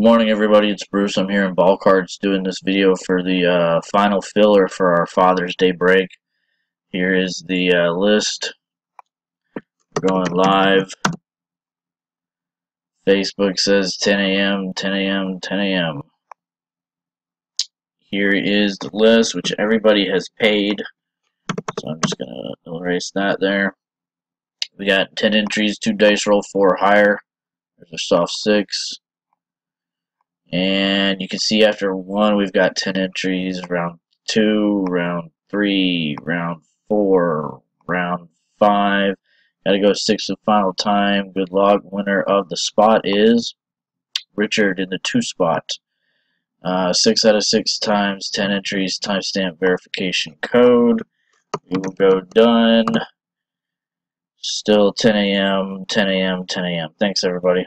Good morning everybody, it's Bruce. I'm here in Ball Cards doing this video for the uh, final filler for our Father's Day break. Here is the uh, list. We're going live. Facebook says 10 a.m., 10 a.m., 10 a.m. Here is the list, which everybody has paid. So I'm just going to erase that there. We got 10 entries, 2 dice roll, 4 higher. There's a soft 6. And you can see after one, we've got 10 entries. Round two, round three, round four, round five. Gotta go six the final time. Good luck. Winner of the spot is Richard in the two spot. Uh, six out of six times, 10 entries, timestamp verification code. We will go done. Still 10 a.m., 10 a.m., 10 a.m. Thanks, everybody.